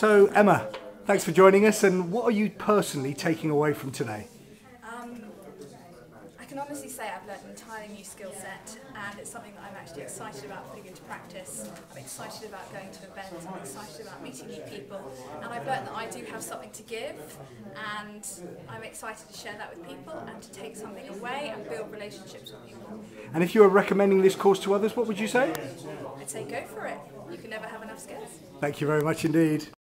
So, Emma, thanks for joining us. And what are you personally taking away from today? Um, I can honestly say I've learned an entirely new skill set and it's something that I'm actually excited about putting into practice. I'm excited about going to events, I'm excited about meeting new people and I've learned that I do have something to give and I'm excited to share that with people and to take something away and build relationships with people. And if you were recommending this course to others, what would you say? I'd say go for it. You can never have enough skills. Thank you very much indeed.